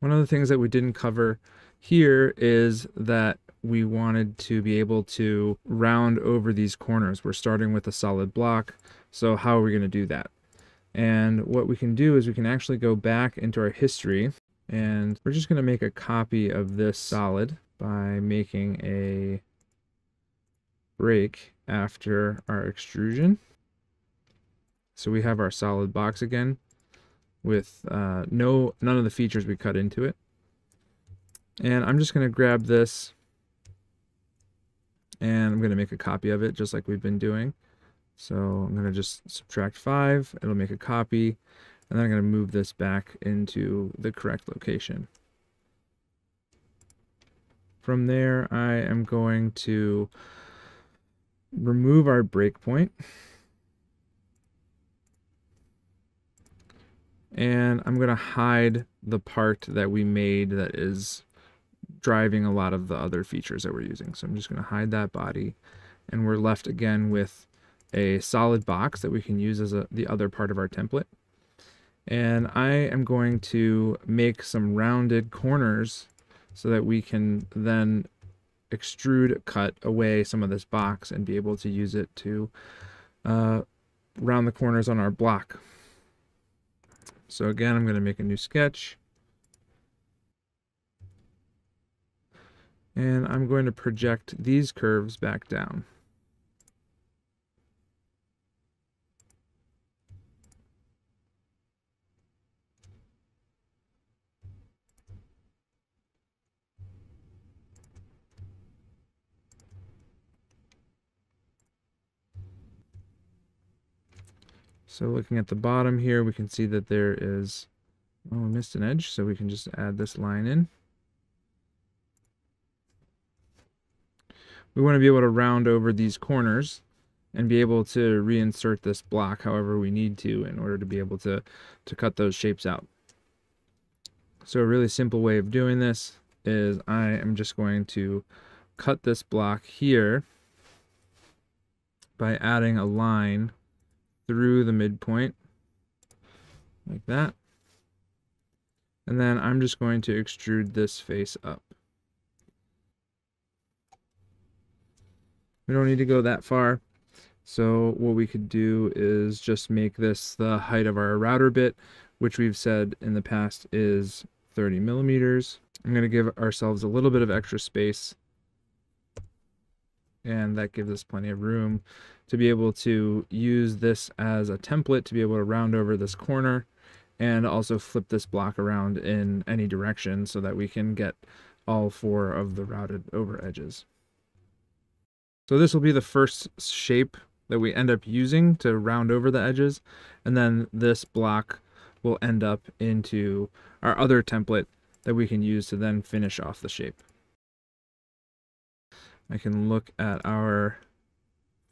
One of the things that we didn't cover here is that we wanted to be able to round over these corners. We're starting with a solid block, so how are we going to do that? And what we can do is we can actually go back into our history and we're just going to make a copy of this solid by making a break after our extrusion. So we have our solid box again with uh, no none of the features we cut into it. And I'm just going to grab this and I'm going to make a copy of it just like we've been doing. So I'm going to just subtract 5, it'll make a copy, and then I'm going to move this back into the correct location. From there, I am going to remove our breakpoint. And I'm going to hide the part that we made that is driving a lot of the other features that we're using. So I'm just going to hide that body. And we're left again with a solid box that we can use as a, the other part of our template. And I am going to make some rounded corners so that we can then extrude cut away some of this box and be able to use it to uh, round the corners on our block. So again, I'm going to make a new sketch. And I'm going to project these curves back down. So looking at the bottom here, we can see that there is, oh, we missed an edge, so we can just add this line in. We want to be able to round over these corners and be able to reinsert this block however we need to in order to be able to, to cut those shapes out. So a really simple way of doing this is I am just going to cut this block here by adding a line through the midpoint like that. And then I'm just going to extrude this face up. We don't need to go that far. So what we could do is just make this the height of our router bit, which we've said in the past is 30 millimeters. I'm going to give ourselves a little bit of extra space and that gives us plenty of room to be able to use this as a template to be able to round over this corner and also flip this block around in any direction so that we can get all four of the routed over edges. So this will be the first shape that we end up using to round over the edges and then this block will end up into our other template that we can use to then finish off the shape. I can look at our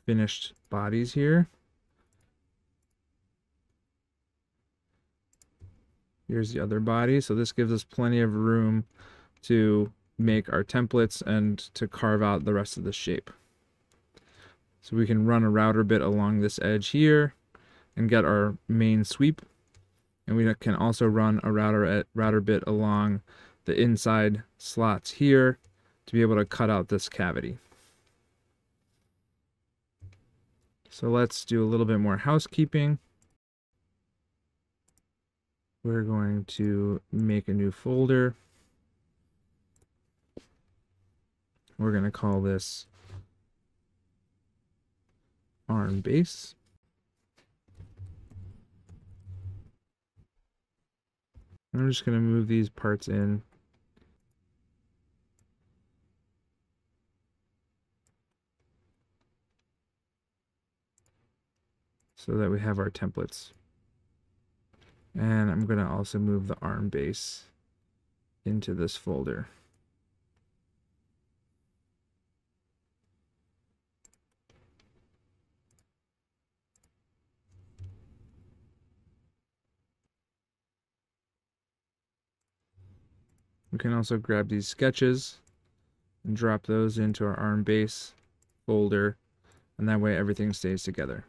finished bodies here. Here's the other body. So this gives us plenty of room to make our templates and to carve out the rest of the shape. So we can run a router bit along this edge here and get our main sweep. And we can also run a router, router bit along the inside slots here to be able to cut out this cavity. So let's do a little bit more housekeeping. We're going to make a new folder. We're going to call this arm base. I'm just going to move these parts in so that we have our templates. And I'm going to also move the arm base into this folder. We can also grab these sketches and drop those into our arm base folder and that way everything stays together.